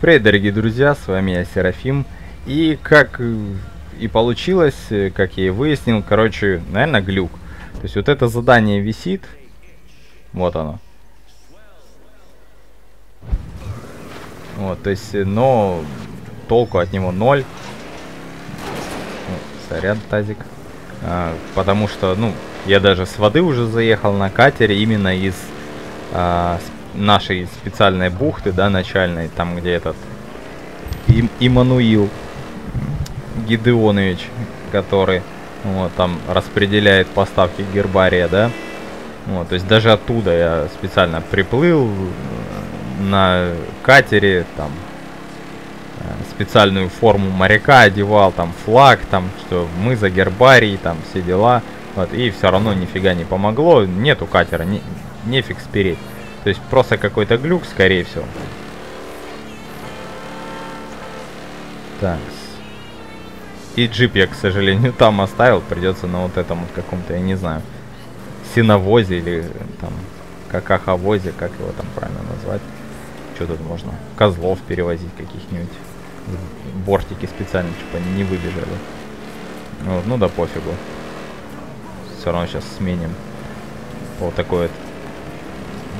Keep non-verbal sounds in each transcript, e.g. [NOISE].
Привет, дорогие друзья, с вами я, Серафим. И как и получилось, как я и выяснил, короче, наверное, глюк. То есть вот это задание висит. Вот оно. Вот, то есть, но толку от него ноль. Сорян, тазик. А, потому что, ну, я даже с воды уже заехал на катере именно из а, нашей специальной бухты, да, начальной, там где этот Им Имануил Гидеонович, который вот, там распределяет поставки гербария, да. Вот, то есть даже оттуда я специально приплыл на катере, там э, специальную форму моряка одевал, там флаг, там что мы за гербарий, там все дела. Вот, и все равно нифига не помогло, нету катера, не, нефиг спереть. То есть просто какой-то глюк, скорее всего. Так. И джип я, к сожалению, [LAUGHS] там оставил. Придется на вот этом вот каком-то, я не знаю, синовозе или там какаховозе, как его там правильно назвать. Что тут можно? Козлов перевозить каких-нибудь. Бортики специально, типа, не выбежали. Вот, ну да пофигу. Все равно сейчас сменим. Вот такой вот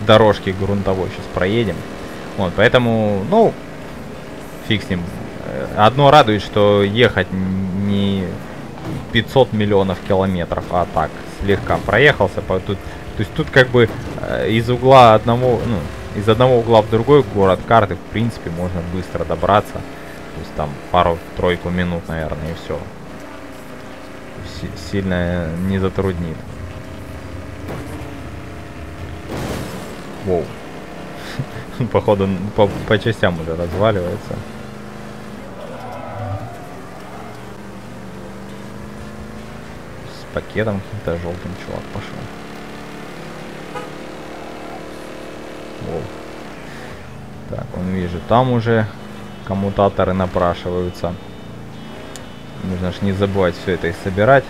дорожки грунтовой сейчас проедем. Вот, поэтому, ну, фиг с ним. Э, одно радует, что ехать не 500 миллионов километров, а так, слегка проехался. По, тут, то есть тут как бы э, из угла одного, ну, из одного угла в другой город карты, в принципе, можно быстро добраться. То есть там пару-тройку минут, наверное, и все. С сильно не затруднит. Воу. Походу по, по частям уже разваливается. С пакетом каким-то желтым чувак пошел. Воу. Так, он вижу, там уже коммутаторы напрашиваются. Нужно же не забывать все это и собирать.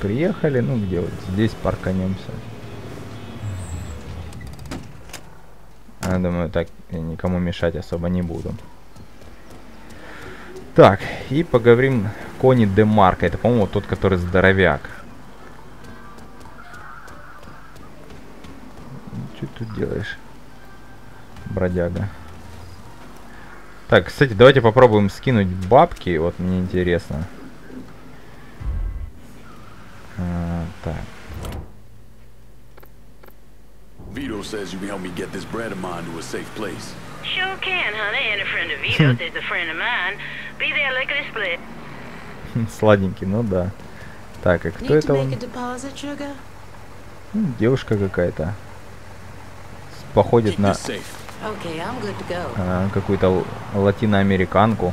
Приехали. Ну, где вот здесь парканемся. Я думаю, так я никому мешать особо не буду. Так, и поговорим Кони де Марка. Это, по-моему, тот, который здоровяк. Что тут делаешь, бродяга? Так, кстати, давайте попробуем скинуть бабки. Вот мне интересно. Так. Vito says you can help me get this bread of mine to a safe place. Sure can, honey. And a friend of Vito's is a friend of mine. Be there lickety split. Сладенький, ну да. Так, а кто это он? Ну, девушка какая-то. Походит на а, какую-то латиноамериканку.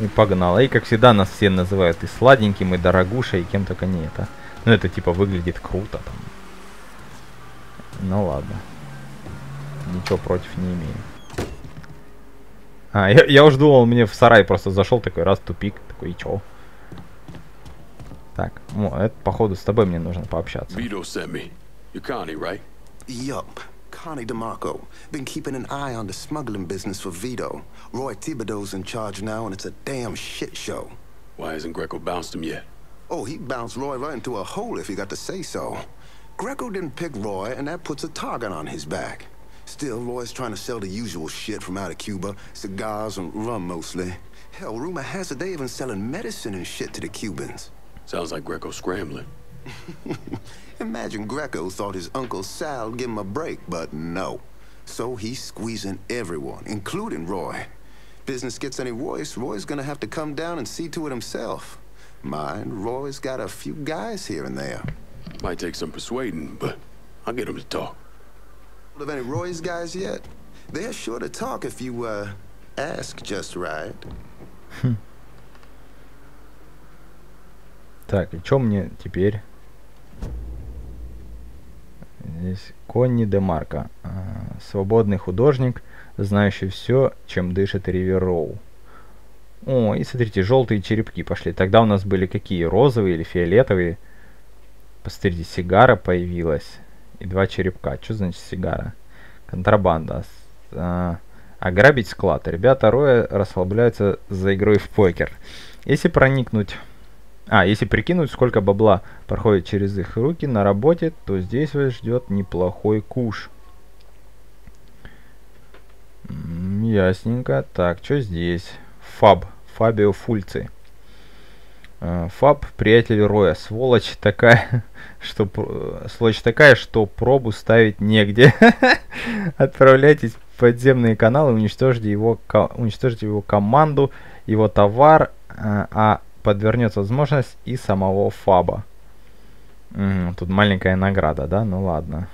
И погнал. И как всегда нас все называют и сладеньким, и дорогушей, и кем только не это. Ну это типа выглядит круто там. Ну ладно. Ничего против не имею. А, я, я уже думал, мне в сарай просто зашел такой раз тупик, такой и чё? Так, ну, это походу с тобой мне нужно пообщаться. Vito sent me. You're Connie, right? Yup. Connie DeMarco. Been keeping an eye on the smuggling business for Vito. Roy Thibodeau's in charge now, and it's a damn shit show. Why hasn't Greco bounced him yet? Oh, he bounced Roy right into a hole if he got to say so. Greco didn't pick Roy, and that puts a target on his back. Still, Roy's trying to sell the usual shit from out of Cuba. Cigars and rum, mostly. Hell, rumor has it they even selling medicine and shit to the Cubans. Sounds like Greco scrambling. [LAUGHS] Imagine Greco thought his Uncle Sal would give him a break, but no. So he's squeezing everyone, including Roy. Business gets any worse, Roy's gonna have to come down and see to it himself. Mind, Roy's got a few guys here and there. Might take some persuading, but I'll get him to talk. Have any Roy's guys yet? They're sure to talk if you, uh, ask just right. [LAUGHS] Так, и что мне теперь? Здесь Конни де Марко. А, свободный художник, знающий все, чем дышит Ривер Роу. О, и смотрите, желтые черепки пошли. Тогда у нас были какие? Розовые или фиолетовые? Посмотрите, сигара появилась. И два черепка. Что значит сигара? Контрабанда. А, ограбить склад. Ребята Роя расслабляются за игрой в покер. Если проникнуть... А, если прикинуть, сколько бабла проходит через их руки на работе, то здесь вас ждет неплохой куш. Ясненько. Так, что здесь? Фаб. Фабио Фульци. Э, Фаб, приятель Роя. Сволочь такая, [LAUGHS] что сволочь такая, что пробу ставить негде. [LAUGHS] Отправляйтесь в подземные каналы, уничтожьте его, уничтожьте его команду, его товар, э, а подвернется возможность и самого Фаба. Тут маленькая награда, да? Ну ладно.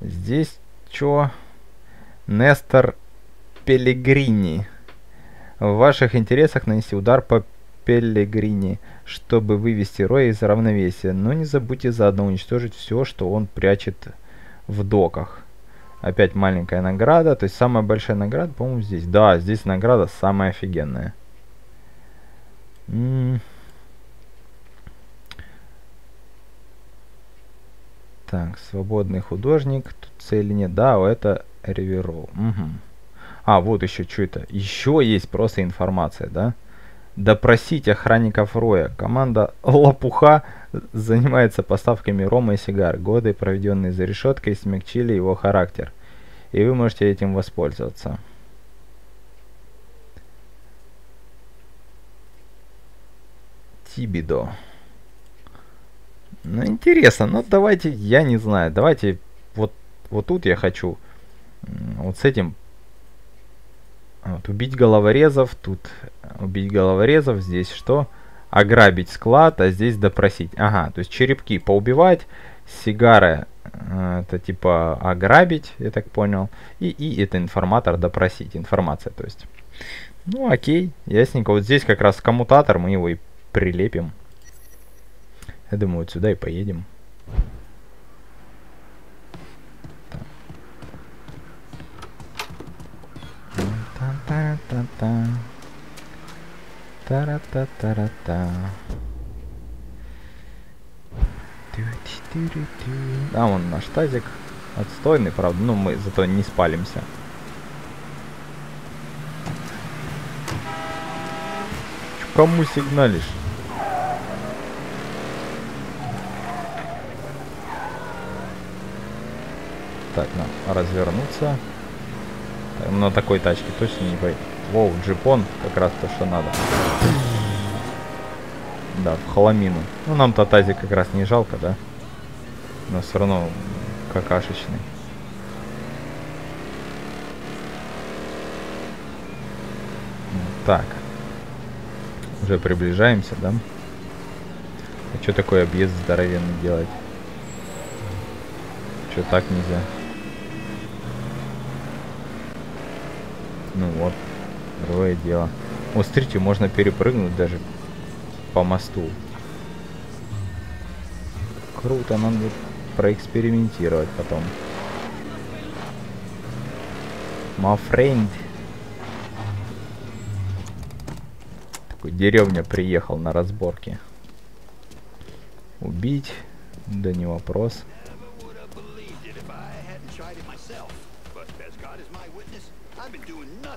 Здесь что? Нестор Пелегрини. В ваших интересах нанести удар по Пелегрини, чтобы вывести Роя из равновесия, но не забудьте заодно уничтожить все, что он прячет в доках. Опять маленькая награда, то есть самая большая награда, по-моему, здесь. Да, здесь награда самая офигенная. Так, свободный художник. Тут цели нет. Да, это Риверол. Угу. А, вот еще что это. Еще есть просто информация, да? Допросить охранников Роя. Команда Лопуха занимается поставками рома и сигар. Годы, проведенные за решеткой, смягчили его характер. И вы можете этим воспользоваться. Тибидо. Ну, интересно. Ну, давайте, я не знаю. Давайте вот, вот тут я хочу вот с этим вот, убить головорезов, тут убить головорезов, здесь что? Ограбить склад, а здесь допросить. Ага, то есть черепки поубивать, сигары э, это типа ограбить, я так понял. И, и это информатор допросить, информация, то есть. Ну окей, ясненько. Вот здесь как раз коммутатор, мы его и прилепим. Я думаю, вот сюда и поедем. Та-та-та. Та-ра-та-та-ра-та. Да, вон наш тазик. Отстойный, правда. Ну, мы зато не спалимся. Кому сигналишь? Так, нам развернуться. На такой тачке точно не пойдет. Воу, джипон как раз то, что надо. Да, в хламину. Ну, нам-то тазик как раз не жалко, да? Но все равно какашечный. Так. Уже приближаемся, да? А что такой объезд здоровенный делать? Что так нельзя? Ну вот, другое дело. Вот смотрите, можно перепрыгнуть даже по мосту. Круто, надо проэкспериментировать потом. My friend. Такой деревня приехал на разборке. Убить, да не вопрос.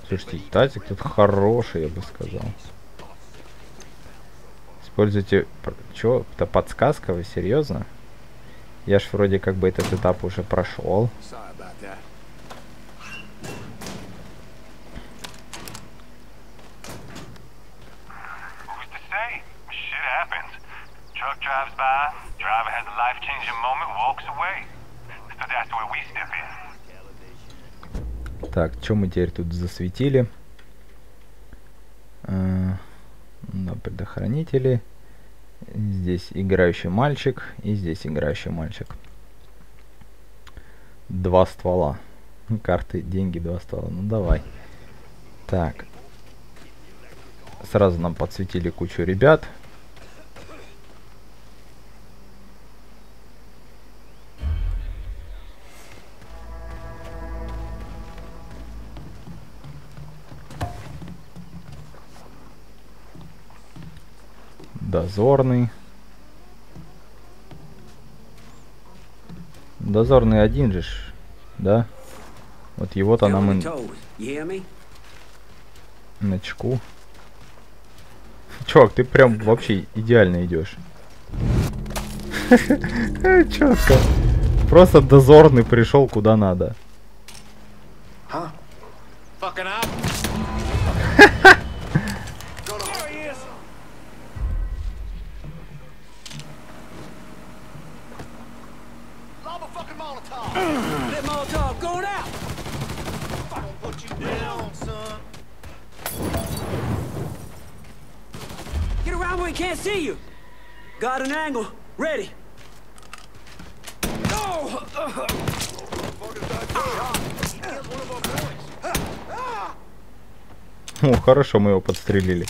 Слушайте, тазик тут хороший, я бы сказал. Используйте... Чё? Это подсказка? Вы серьезно? Я ж вроде как бы этот этап уже прошел. Так, что мы теперь тут засветили? А, да, предохранители. Здесь играющий мальчик и здесь играющий мальчик. Два ствола. Карты, деньги, два ствола. Ну давай. Так. Сразу нам подсветили кучу ребят. Дозорный. Дозорный один же, да? Вот его-то нам и... Начку. Чувак, ты прям вообще идеально идешь. [LAUGHS] Четко. Просто дозорный пришел куда надо. [LAUGHS] О, хорошо, мы его подстрелили.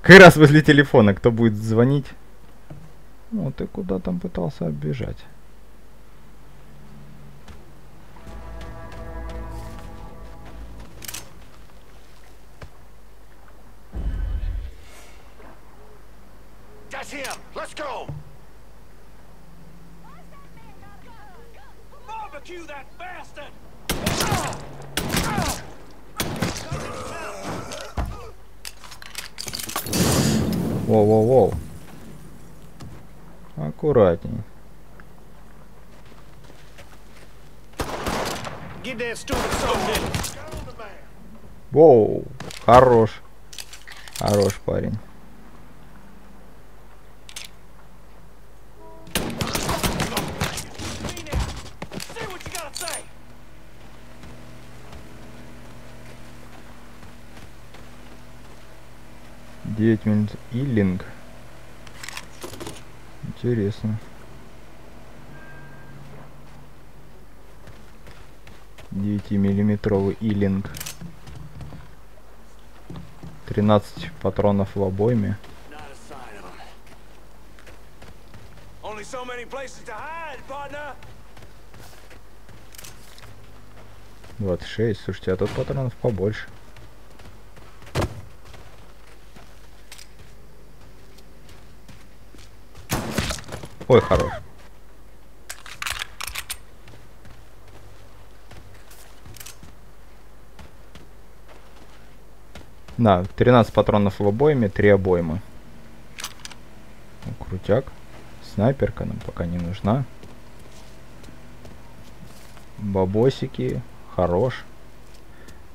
Как раз возле телефона, кто будет звонить? Ну, ты куда там пытался оббежать? Воу-воу-воу. Аккуратней. Воу, хорош. Хорош парень. Девять минут Иллинг. Интересно. Девятимиллиметровый Иллинг. 13 патронов в обойме. Двадцать шесть. Слушайте, а тут патронов побольше. Ой, хорош. Да, 13 патронов в обойме, 3 обоймы. Ну, крутяк. Снайперка нам пока не нужна. Бабосики. Хорош.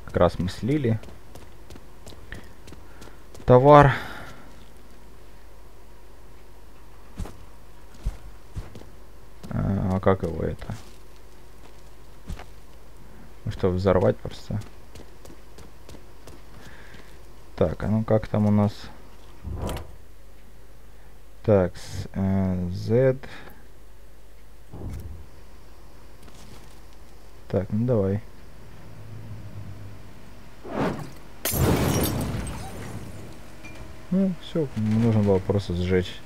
Как раз мы слили. Товар. А как его это? Ну что, взорвать просто? Так, а ну как там у нас? Так, с, э, Z. Так, ну давай. Ну, все, нужно было просто сжечь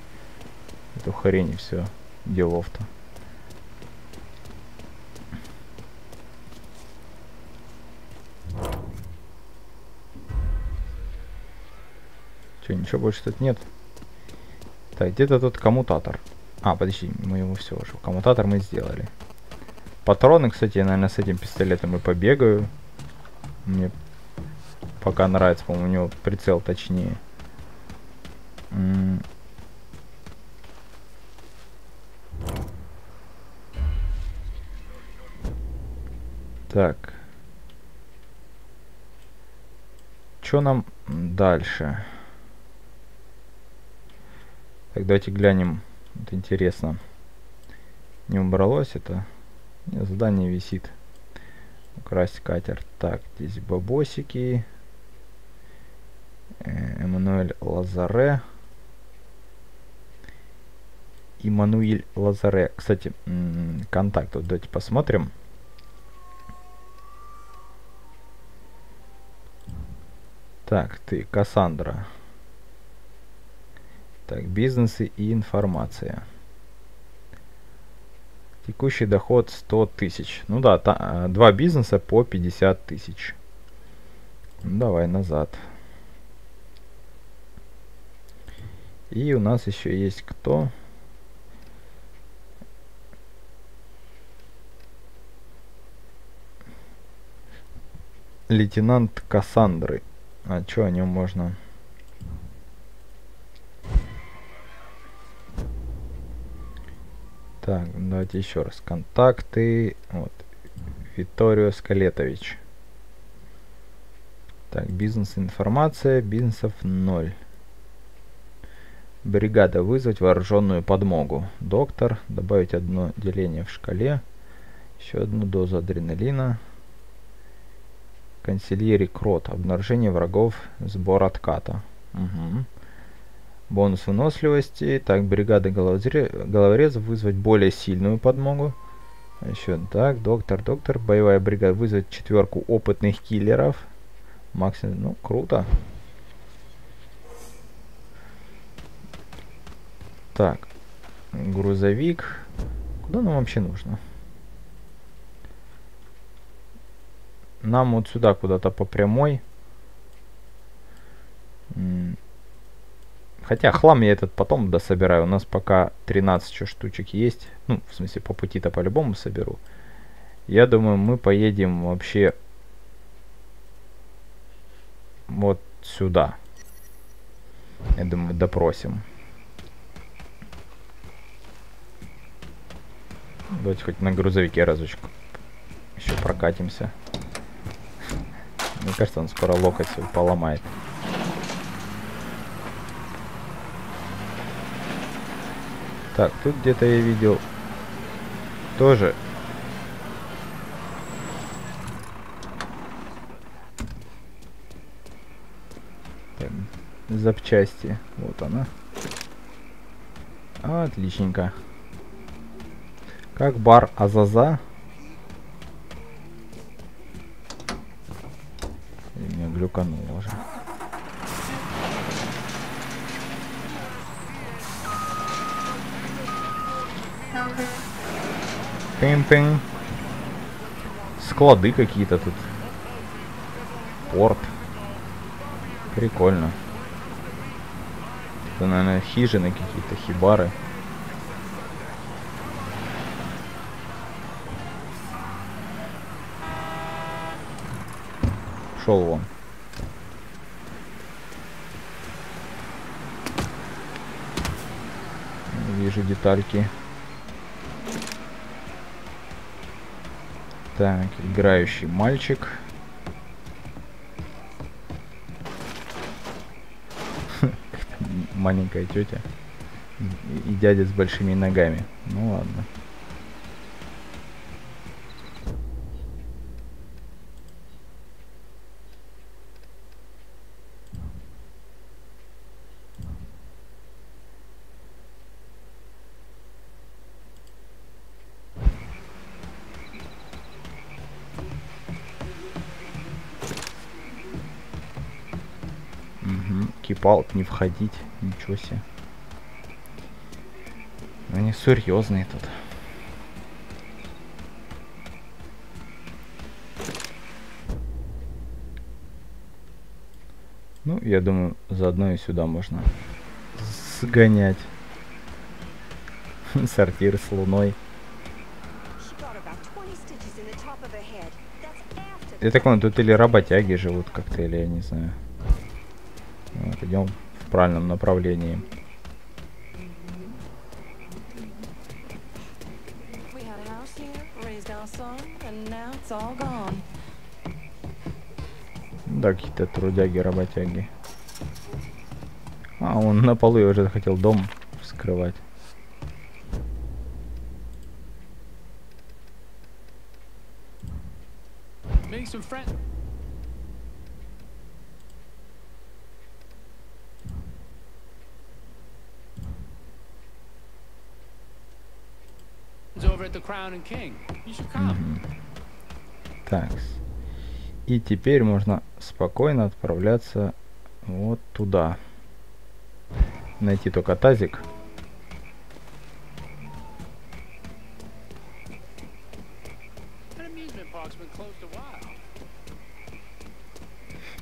эту хрень и все. Делов-то. Ничего больше тут нет? Так, где-то тут коммутатор. А, подожди, мы его все уже. Коммутатор мы сделали. Патроны, кстати, я, наверное, с этим пистолетом и побегаю. Мне пока нравится, по-моему, у него прицел точнее. М так. Что нам дальше? Так, давайте глянем. Это интересно. Не убралось это? Нет, задание висит. Украсть катер. Так, здесь бабосики. Э, Эммануэль Лазаре. Иммануиль Лазаре. Кстати, контакт. Вот давайте посмотрим. Так, ты, Кассандра. Так, бизнесы и информация. Текущий доход 100 тысяч. Ну да, та, а, два бизнеса по 50 тысяч. Ну, давай назад. И у нас еще есть кто? Лейтенант Кассандры. А что о нем можно? Так, давайте еще раз. Контакты. Вот. Виторио Скалетович. Так, бизнес-информация. Бизнесов 0. Бригада. Вызвать вооруженную подмогу. Доктор. Добавить одно деление в шкале. Еще одну дозу адреналина. Консильери Крот. Обнаружение врагов. Сбор отката. Угу. Бонус выносливости. Так, бригада головорезов вызвать более сильную подмогу. Еще так, доктор, доктор. Боевая бригада вызвать четверку опытных киллеров. Максимум, ну, круто. Так, грузовик. Куда нам вообще нужно? Нам вот сюда куда-то по прямой. Хотя хлам я этот потом дособираю. У нас пока 13 еще штучек есть. Ну, в смысле, по пути-то по-любому соберу. Я думаю, мы поедем вообще вот сюда. Я думаю, допросим. Давайте хоть на грузовике разочек еще прокатимся. Мне кажется, он скоро локоть поломает. Так, тут где-то я видел тоже так, запчасти. Вот она. Отличненько. Как бар Азаза. И меня глюкануло уже. Пим-пим. Склады какие-то тут. Порт. Прикольно. Это, наверное, хижины какие-то, хибары. Шел вон. Вижу детальки. Так, играющий мальчик. [LAUGHS] Маленькая тетя. И дядя с большими ногами. Ну ладно. Палок не входить. Ничего себе. Они серьезные тут. Ну, я думаю, заодно и сюда можно сгонять. [LAUGHS] Сортир с луной. Я так понял, тут или работяги живут как-то, или я не знаю. Идем в правильном направлении. Да, какие-то трудяги, работяги. А, он на полу уже хотел дом вскрывать. Так. И теперь можно спокойно отправляться вот туда. Найти только тазик.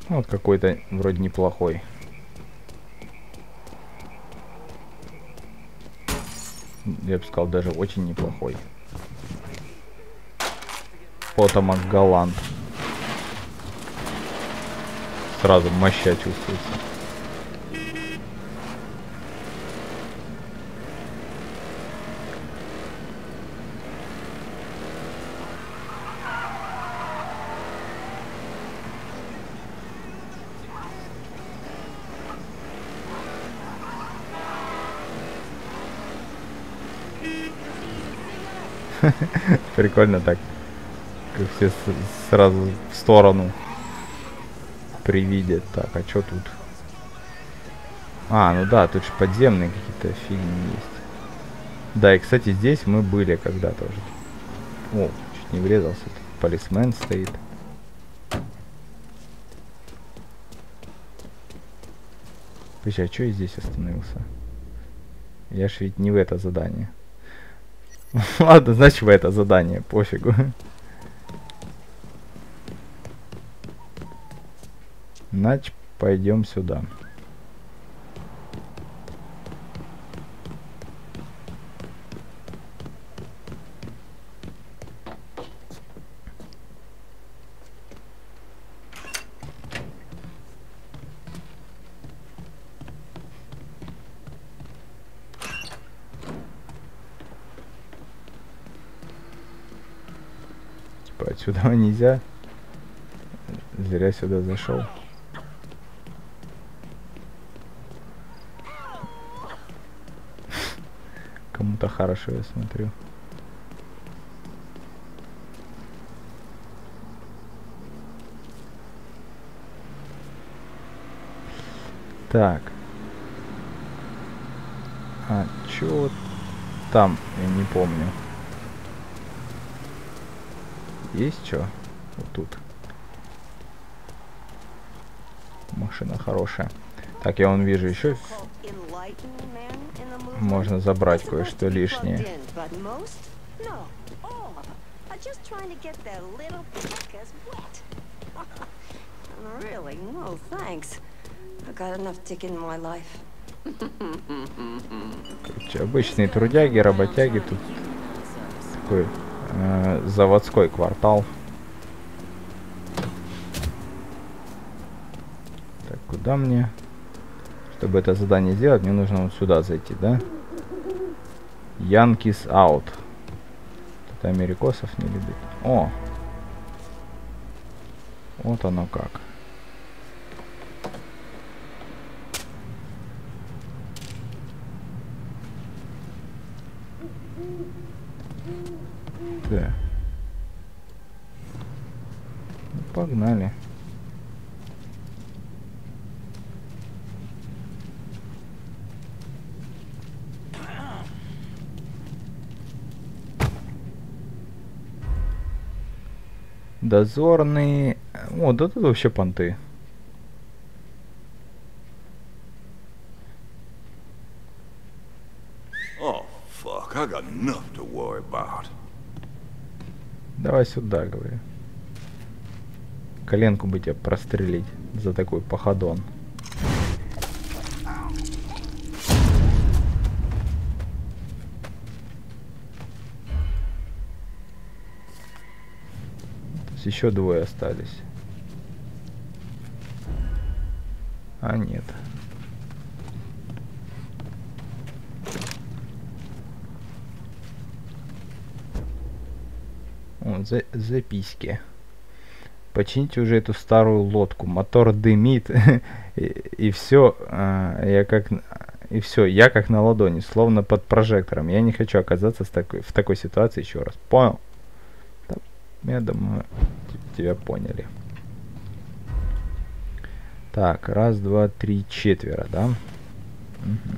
Вот какой-то вроде неплохой. Я бы сказал, даже очень неплохой. Потомок Голланд. Сразу моща чувствуется. [LAUGHS] Прикольно так. Все сразу в сторону при виде. Так, а что тут? А, ну да, тут же подземные какие-то фигни есть. Да, и, кстати, здесь мы были когда-то уже. О, чуть не врезался. Тут полисмен стоит. Подожди, а что я здесь остановился? Я ж ведь не в это задание. [LAUGHS] Ладно, значит в это задание, пофигу. Значит, пойдем сюда. Типа отсюда [LAUGHS] нельзя. Зря сюда зашел. Хорошо, я смотрю. Так. А, чё там? Я не помню. Есть что? Вот тут. Машина хорошая. Так, я вон вижу еще. Можно забрать кое-что лишнее. Короче, обычные трудяги, работяги тут. Такой э, заводской квартал. Так, куда мне? Чтобы это задание сделать, мне нужно вот сюда зайти, да? Янкис аут. Это америкосов не любит. О! Вот оно как. Да. Ну, погнали. Дозорный. О, да тут вообще понты. Oh. Давай сюда, говорю. Коленку бы тебе прострелить за такой походон. Есть еще двое остались. А нет. Вот, за записки. Почините уже эту старую лодку. Мотор дымит. [LAUGHS] и, и все. А, я как... И все, я как на ладони, словно под прожектором. Я не хочу оказаться в такой, в такой ситуации еще раз. Понял? Я думаю, тебя поняли. Так, раз, два, три, четверо, да? Угу.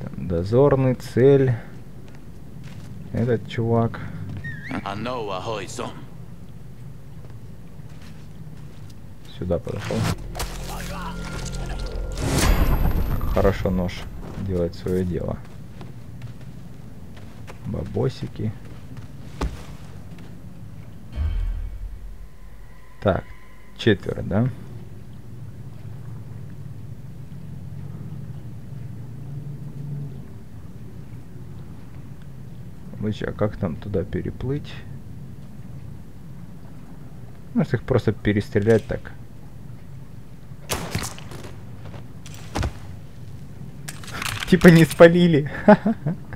Там дозорный, цель. Этот чувак. Сюда подошел. Хорошо нож делает свое дело бабосики. Так, четверо, да? Лыч, а как там туда переплыть? Ну, Может их просто перестрелять так? Типа не спалили. [LAUGHS]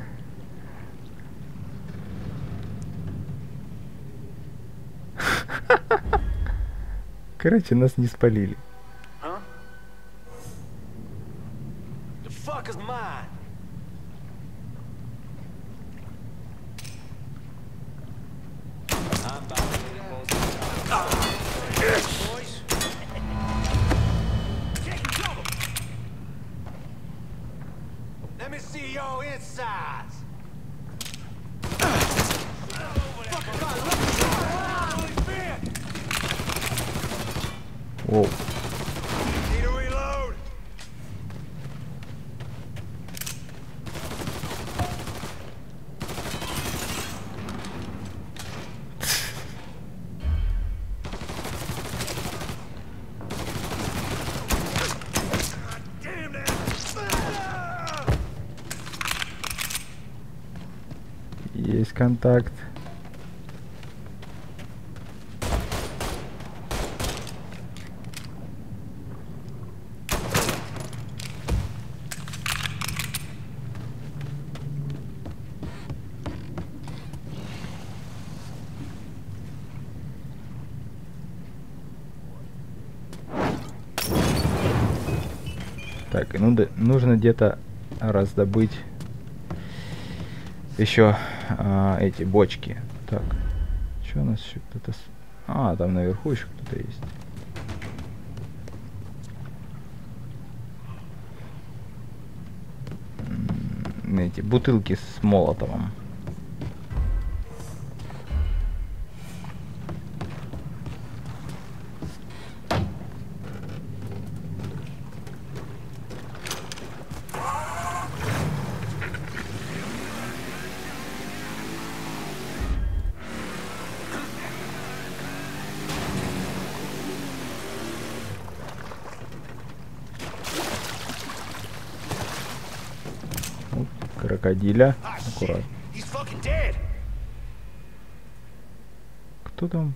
Короче, нас не спалили. Воу. Есть контакт. Так, ну да, нужно где-то раздобыть еще а, эти бочки. Так, что у нас еще кто-то... А, там наверху еще кто-то есть. Эти бутылки с молотовым. Крокодиля. Аккуратно. Кто там?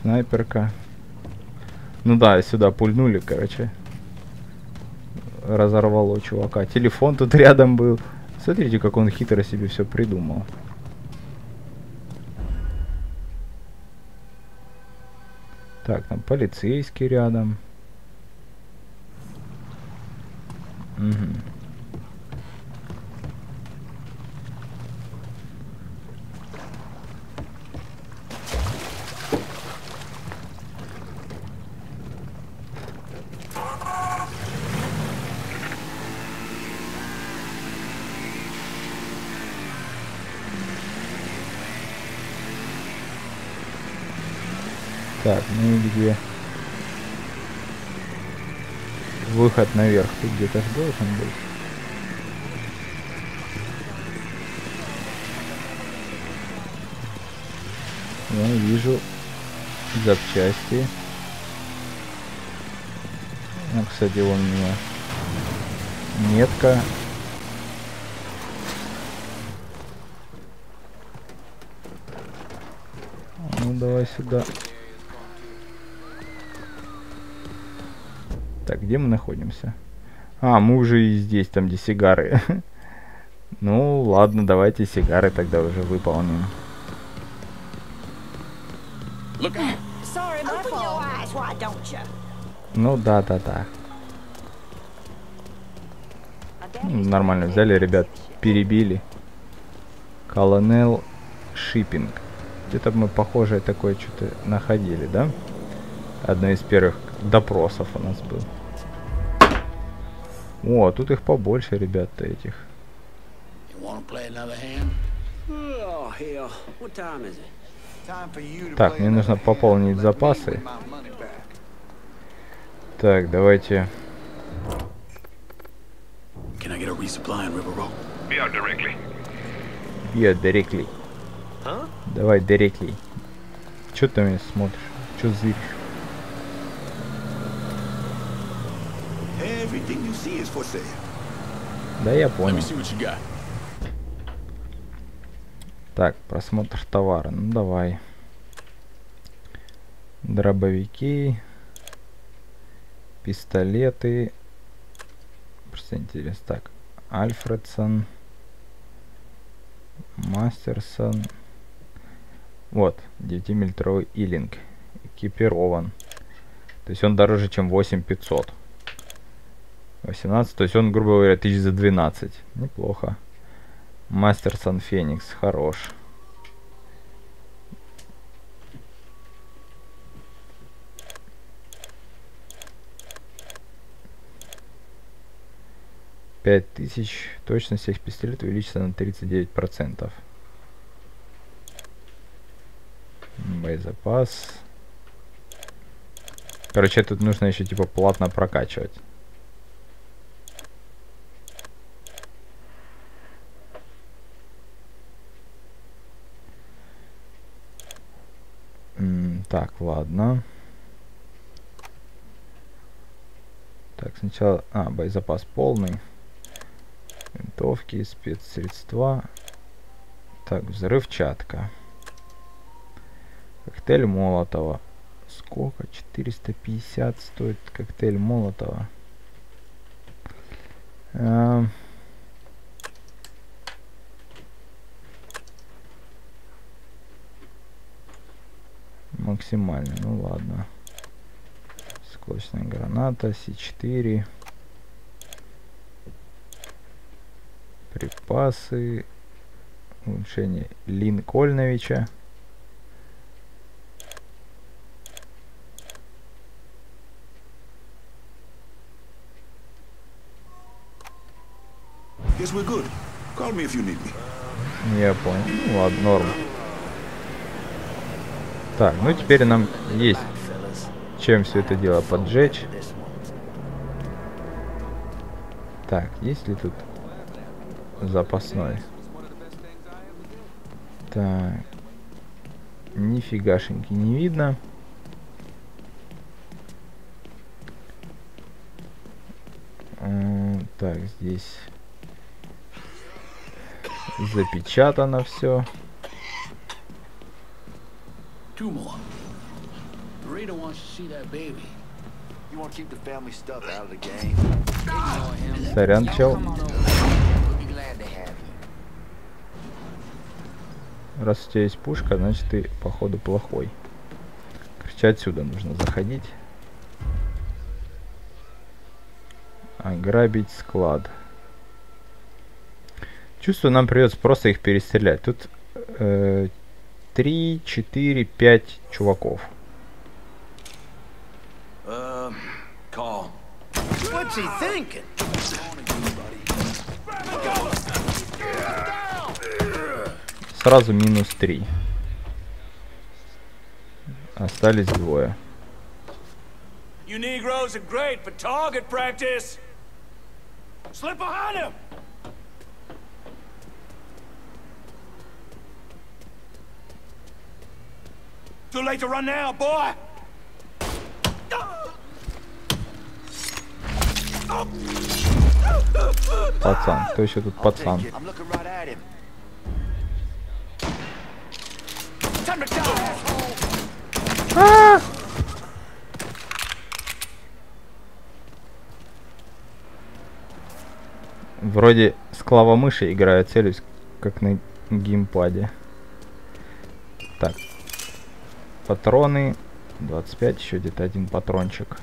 Снайперка. Ну да, сюда пульнули, короче разорвало чувака. Телефон тут рядом был. Смотрите, как он хитро себе все придумал. Так, там полицейский рядом. Угу. Так, ну и где? Выход наверх тут где-то же должен быть. Я вижу запчасти. Ну, кстати, вон у меня метка. Ну, давай сюда. Где мы находимся? А, мы уже и здесь, там, где сигары. [LAUGHS] ну, ладно, давайте сигары тогда уже выполним. Ну да, да, да. нормально взяли, ребят, перебили. Колонел Шиппинг. Где-то мы похожее такое что-то находили, да? Одно из первых допросов у нас был. О, тут их побольше, ребята, этих. Так, мне нужно пополнить запасы. Так, давайте. Directly. Huh? Давай, directly. Чё ты меня смотришь? Чё зыришь? Everything you see is for sale. Да, я понял. Так, просмотр товара. Ну, давай. Дробовики. Пистолеты. Просто интересно. Так, Альфредсон. Мастерсон. Вот, 9-миллиметровый Илинг. Экипирован. То есть он дороже, чем 8500. 18, то есть он, грубо говоря, тысяч за 12. Неплохо. Мастерсон Феникс, хорош. Пять тысяч. Точность всех пистолетов увеличится на 39 процентов. Боезапас. Короче, тут нужно еще типа платно прокачивать. Так, ладно. Так, сначала... А, боезапас полный. Винтовки, спецсредства. Так, взрывчатка. Коктейль Молотова. Сколько? 450 стоит коктейль Молотова. Эм... максимально. Ну ладно. Сколочная граната, С4. Припасы. Улучшение Линкольновича. Guess we're good. Call me if you need me. Я понял. Ну, ладно, норм. Так, ну теперь нам есть чем все это дело поджечь. Так, есть ли тут запасной? Так. Нифигашеньки не видно. Так, здесь запечатано все. Two more. Rita wants to see that baby. You want to keep the family stuff out of the game? Сорян, чел. Раз у тебя есть пушка, значит ты, походу, плохой. Короче, отсюда нужно заходить. Ограбить склад. Чувствую, нам придется просто их перестрелять. Тут э, три, четыре, пять чуваков. Uh, Сразу минус три. Остались двое. You Negroes are great for target practice. Slip behind him. Too late to run now, boy! Пацан, кто еще тут пацан? А! Вроде с клавомыши играю, целюсь как на геймпаде. Так, Патроны. 25, еще где-то один патрончик.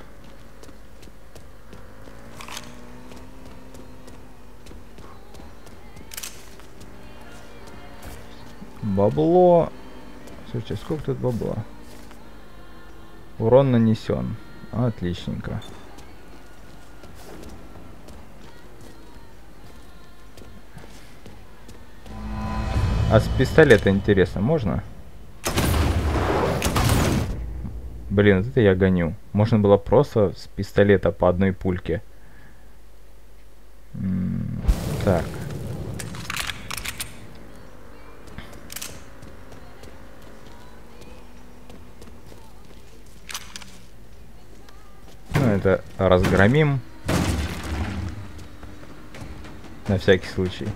Бабло. Слушайте, сколько тут бабла? Урон нанесен. Отличненько. А с пистолета интересно, можно? Блин, вот это я гоню. Можно было просто с пистолета по одной пульке. Так. Ну, это разгромим. На всякий случай.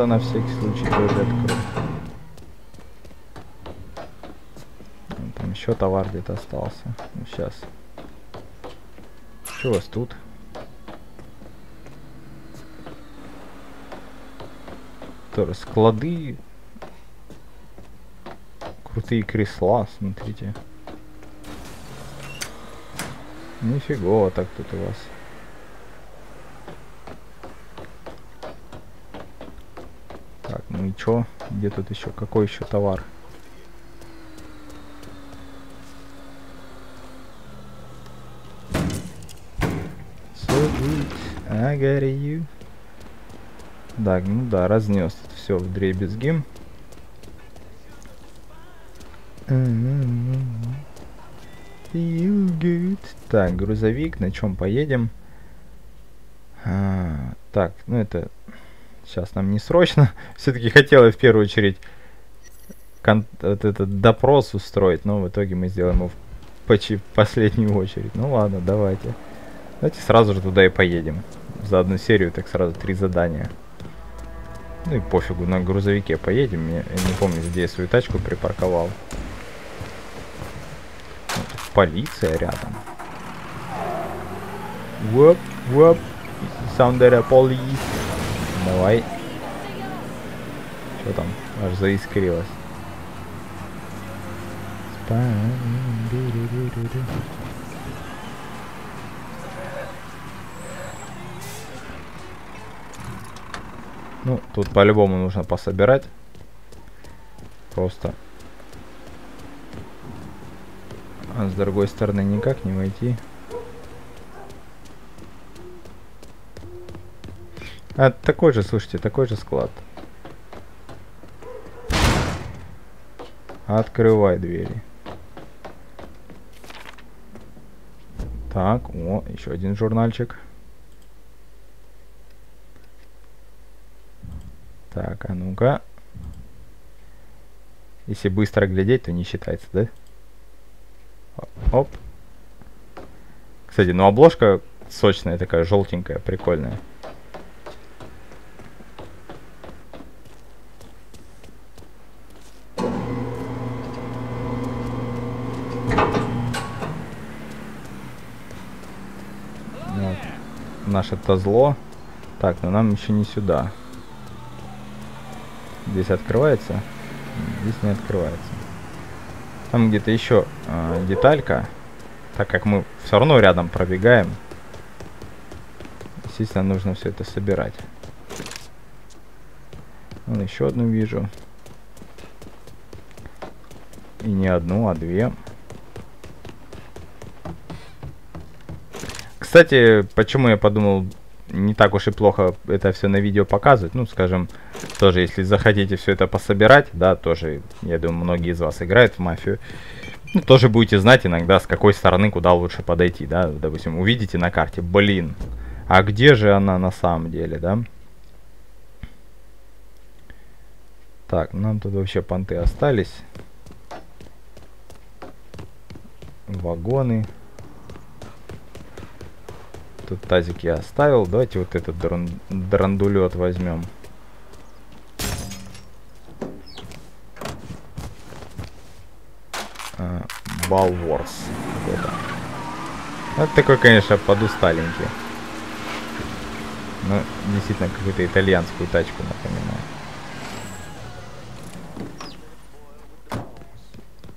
Ворота на всякий случай тоже открою. Там еще товар где-то остался. Ну, сейчас. Что у вас тут? Тоже склады. Крутые кресла, смотрите. Нифига так тут у вас. Так, ну и чё? Где тут еще? Какой еще товар? So good, I got you. Так, ну да, разнес все в дребезги. You good. Так, грузовик, на чем поедем? А, так, ну это сейчас нам не срочно. [LAUGHS] Все-таки хотела в первую очередь вот этот допрос устроить, но в итоге мы сделаем его в почти последнюю очередь. Ну ладно, давайте. Давайте сразу же туда и поедем. За одну серию так сразу три задания. Ну и пофигу, на грузовике поедем. Я, не помню, где я свою тачку припарковал. Полиция рядом. Воп, воп. Sounded police. Давай. Что там? Аж заискрилось. Ну, тут по-любому нужно пособирать. Просто. А с другой стороны никак не войти. А такой же, слушайте, такой же склад. Открывай двери. Так, о, еще один журнальчик. Так, а ну-ка. Если быстро глядеть, то не считается, да? Оп. Кстати, ну обложка сочная такая, желтенькая, прикольная. Вот. Наше то зло. Так, но нам еще не сюда. Здесь открывается? Здесь не открывается. Там где-то еще э, деталька. Так как мы все равно рядом пробегаем. Естественно, нужно все это собирать. Вон еще одну вижу. И не одну, а две. Кстати, почему я подумал не так уж и плохо это все на видео показывать. Ну, скажем, тоже, если захотите все это пособирать, да, тоже, я думаю, многие из вас играют в мафию. Ну, тоже будете знать иногда, с какой стороны куда лучше подойти, да. Допустим, увидите на карте, блин, а где же она на самом деле, да? Так, нам тут вообще понты остались. Вагоны. Тут тазик я оставил. Давайте вот этот дран драндулет возьмем. Балворс. Это. такой, конечно, подусталенький. Но действительно какую-то итальянскую тачку напоминает.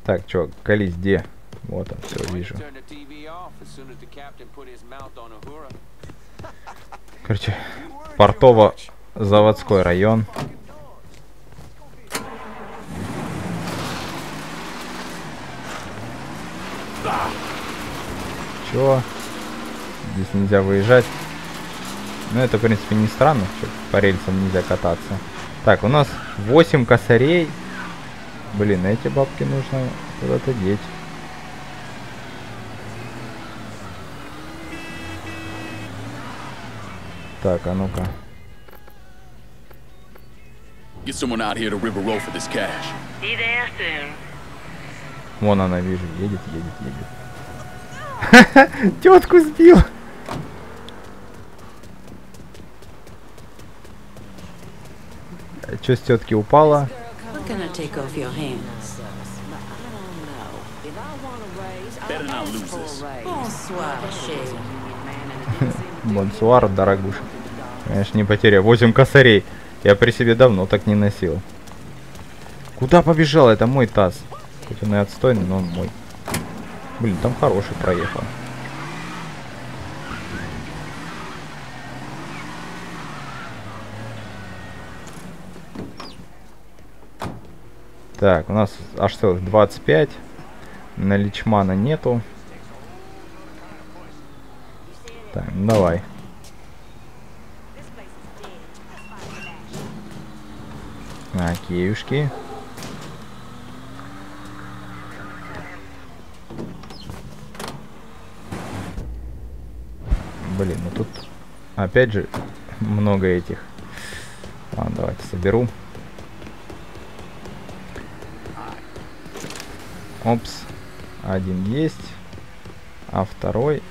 Так, чё, колись где? Вот он, все, вижу. Короче, портово-заводской район. Чего? Здесь нельзя выезжать. Ну, это, в принципе, не странно, что по рельсам нельзя кататься. Так, у нас 8 косарей. Блин, эти бабки нужно куда-то деть. Так, а ну-ка. Get someone out here to River Road for this cash. Be there soon. Вон она, вижу, едет, едет, едет. [LAUGHS] Тетку сбил. Что с тетки упала? Бонсуар, дорогуша. Конечно, не потеря. 8 косарей. Я при себе давно так не носил. Куда побежал? Это мой таз. Хоть он и отстойный, но он мой. Блин, там хороший проехал. Так, у нас аж целых 25. Наличмана нету. Так, давай. На, киюшки. Блин, ну тут опять же много этих. Ладно, давайте соберу. Опс. Один есть. А второй...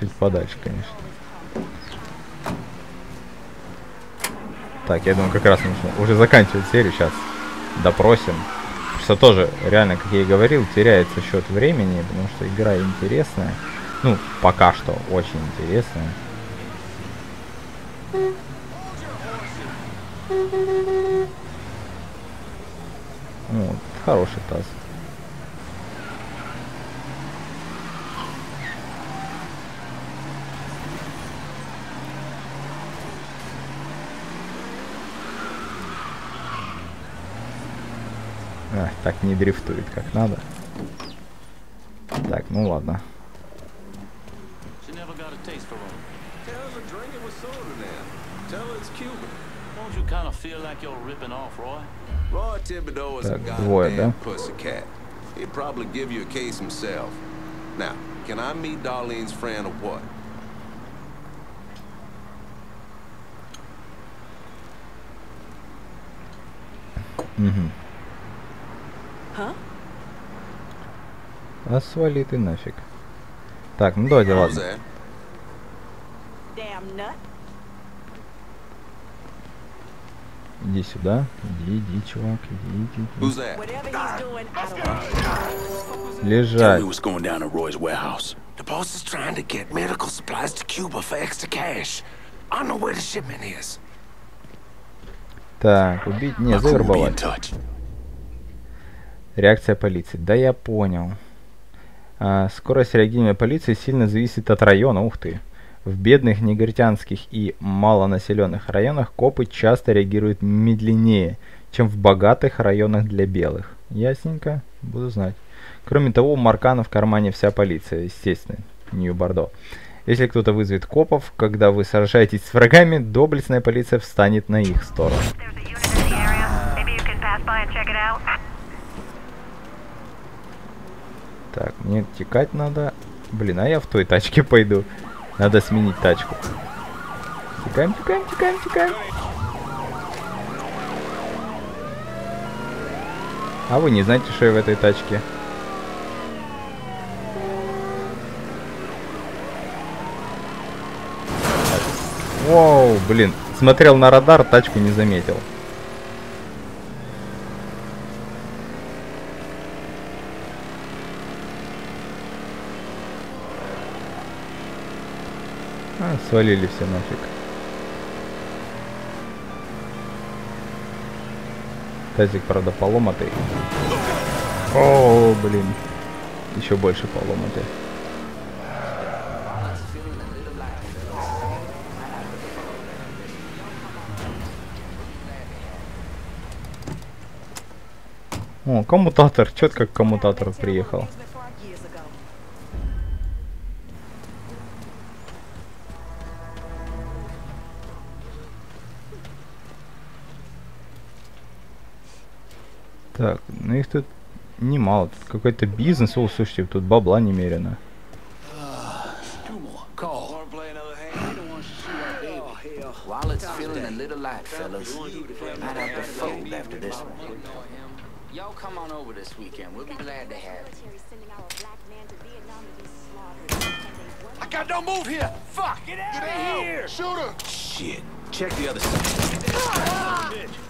Чуть подальше, конечно. Так, я думаю, как раз нужно уже заканчивать серию. Сейчас допросим. Что тоже, реально, как я и говорил, теряется счет времени, потому что игра интересная. Ну, пока что очень интересная. Вот, хороший таз. А, так не дрифтует как надо. Так, ну ладно. Так, двое, да? He'd probably give you a case himself. Now, can I meet Darlene's friend or what? Mm-hmm. А свали ты нафиг. Так, ну давайте, ладно. Иди сюда. Иди, иди, чувак. Иди, иди, иди. Лежать. The boss is trying to get medical supplies to Cuba for extra cash. I know where the shipment is. Так, убить, не, завербовать. Реакция полиции. Да я понял. А, скорость реагирования полиции сильно зависит от района. Ух ты. В бедных негритянских и малонаселенных районах копы часто реагируют медленнее, чем в богатых районах для белых. Ясненько, буду знать. Кроме того, у Маркана в кармане вся полиция, естественно, Нью-Бордо. Если кто-то вызовет копов, когда вы сражаетесь с врагами, доблестная полиция встанет на их сторону. Так, мне текать надо. Блин, а я в той тачке пойду. Надо сменить тачку. Текаем, текаем, текаем, текаем. А вы не знаете, что я в этой тачке? Воу, блин. Смотрел на радар, тачку не заметил. А, свалили все нафиг. Тазик, правда, поломатый. О, блин. Еще больше поломатый. О, коммутатор. Четко к коммутатору приехал. Так, ну их тут немало. Тут какой-то бизнес. О, слушайте, тут бабла немерено. Check the other side.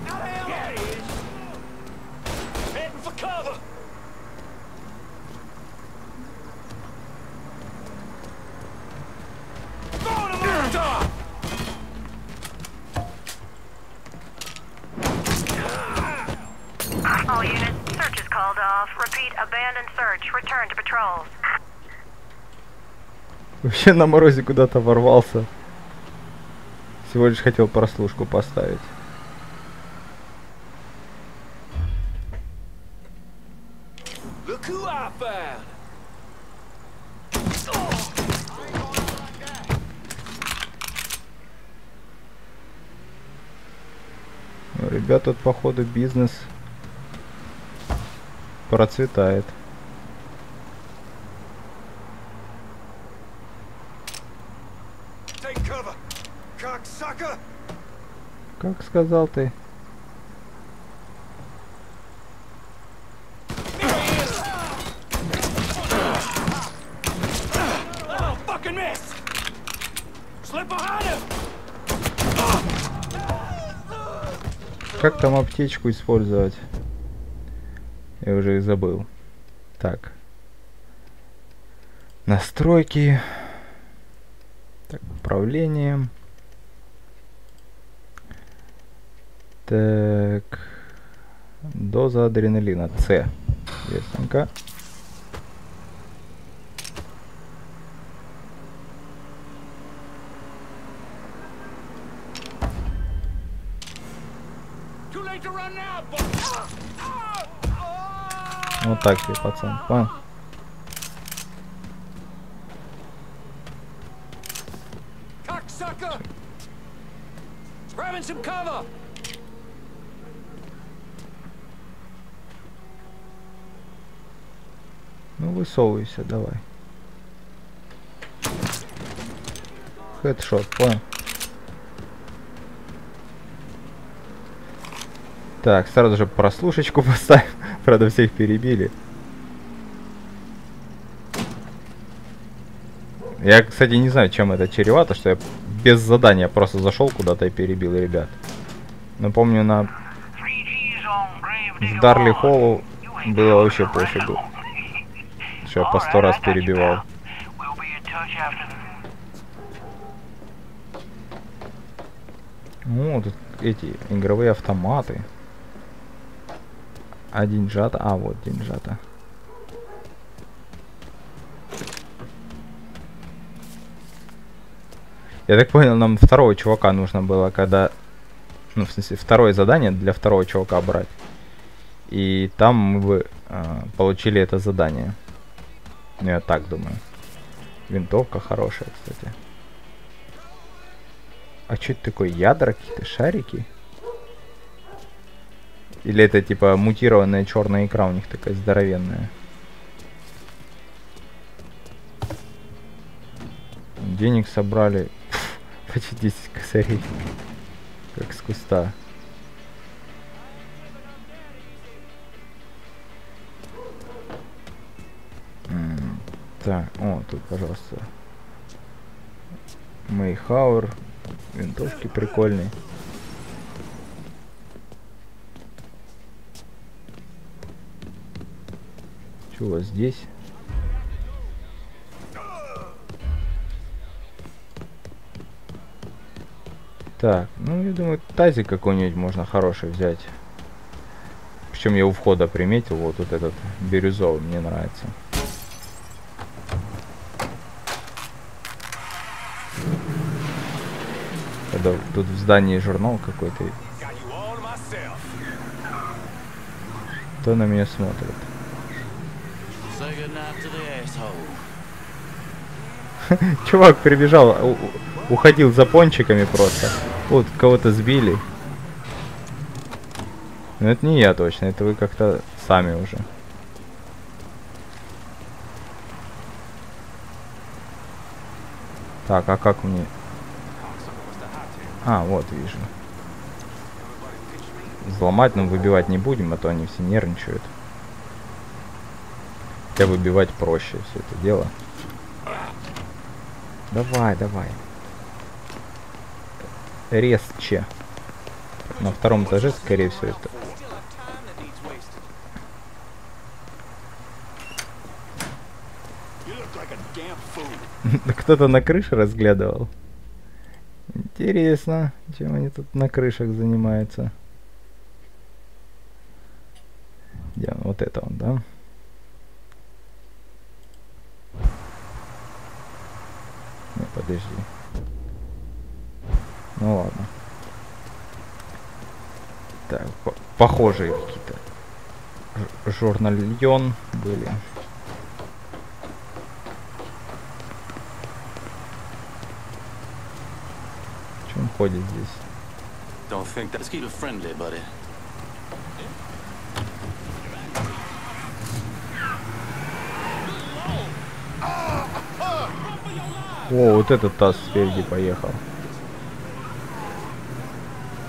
Вообще на морозе куда-то ворвался. Всего лишь хотел прослушку поставить. Look who I found. У ребят тут походу бизнес процветает. Как сказал ты? Как там аптечку использовать? Я уже и забыл. Так. Настройки. Так, управление. Так. Доза адреналина. С. Ясненько. Вот так себе, пацан. Понял? Grabbing some cover! Ну высовывайся, давай. Хедшот, понял? Так, сразу же прослушечку [LAUGHS] поставим. Правда, всех перебили. Я, кстати, не знаю, чем это чревато, что я без задания просто зашел куда-то и перебил ребят. Но помню, на в Дарли Холлу было вообще пофигу. Я по сто раз перебивал. Ну, тут эти игровые автоматы. А деньжата? А, вот деньжата. Я так понял, нам второго чувака нужно было, когда... Ну, в смысле, второе задание для второго чувака брать. И там мы бы э, получили это задание. Ну, я так думаю. Винтовка хорошая, кстати. А что это такое? Ядра какие-то? Шарики? Или это типа мутированная черная икра у них такая здоровенная? Денег собрали [LAUGHS] почти 10 косарей. Как с куста. Так, о, тут, пожалуйста. Мейхауэр. Винтовки прикольные. Что у вас здесь? Так, ну я думаю, тазик какой-нибудь можно хороший взять. Причем я у входа приметил, вот, вот этот бирюзовый мне нравится. Когда тут в здании журнал какой-то. Кто на меня смотрит? [LAUGHS] Чувак прибежал, уходил за пончиками просто. Вот кого-то сбили. Но это не я точно, это вы как-то сами уже. Так, а как мне... А, вот, вижу. Взломать, но выбивать не будем, а то они все нервничают. Хотя выбивать проще все это дело. Давай, давай. Резче. На втором этаже, скорее всего, это [LAUGHS] Кто-то на крыше разглядывал. Интересно, чем они тут на крышах занимаются. Где он? Вот это он, да? Не, подожди. Ну ладно. Так, по похожие какие-то журнальон были. Чем ходит здесь? Don't think that's keep it friendly, buddy. О, вот этот таз спереди поехал.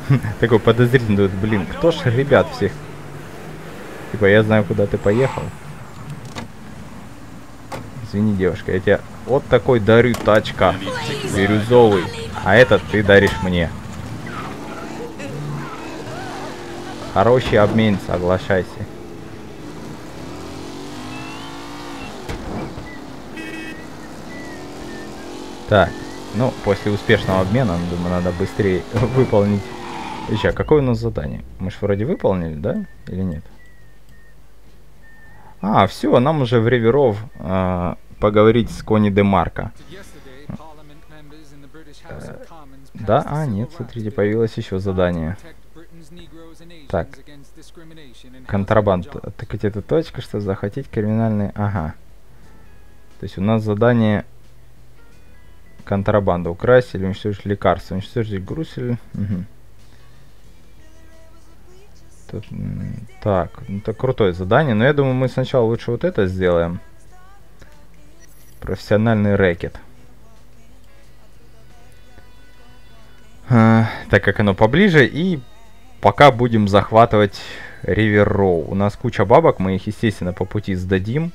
[LAUGHS] Такой подозрительный, блин, кто ж ребят всех? Типа, я знаю, куда ты поехал. Извини, девушка, я тебе вот такой дарю тачка. Бирюзовый. А этот ты даришь мне. Хороший обмен, соглашайся. Так, ну, после успешного обмена, думаю, надо быстрее [LAUGHS] выполнить. Ища, какое у нас задание? Мы же вроде выполнили, да? Или нет? А, все, нам уже в Риверов э, поговорить с Кони де Марко. Да, а, нет, смотрите, появилось еще задание. Так. Контрабанд. Так это точка, что захотеть криминальный... Ага. То есть у нас задание Контрабанда. Украсть или уничтожить лекарства. Уничтожить груз или... Угу. Тут, так, ну, это крутое задание. Но я думаю, мы сначала лучше вот это сделаем. Профессиональный рэкет. А, так как оно поближе. И пока будем захватывать Ривер Роу. У нас куча бабок. Мы их, естественно, по пути сдадим.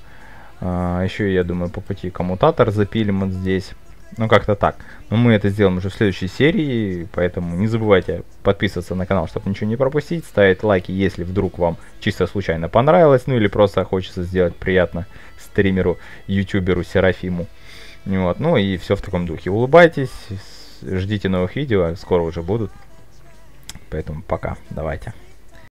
А, еще, я думаю, по пути коммутатор запилим вот здесь. Ну, как-то так. Но мы это сделаем уже в следующей серии, поэтому не забывайте подписываться на канал, чтобы ничего не пропустить, ставить лайки, если вдруг вам чисто случайно понравилось, ну или просто хочется сделать приятно стримеру, ютуберу Серафиму. Вот, ну и все в таком духе. Улыбайтесь, ждите новых видео, скоро уже будут. Поэтому пока, давайте.